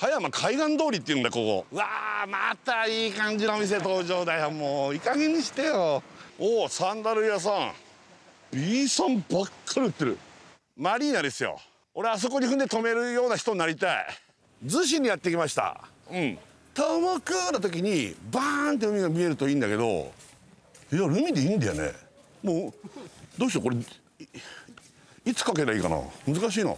葉山海岸通りっていうんだここ。わあまたいい感じの店登場だよもう。いい加減にしてよ。おおサンダル屋さん。B さんばっかり売ってる。マリーナですよ。俺あそこに踏んで止めるような人になりたい。逗子にやってきました。うん。遠くの時にバーンって海が見えるといいんだけどいや海でいいんだよね。もうどうしようこれいいつかけりゃいいかな。難しいな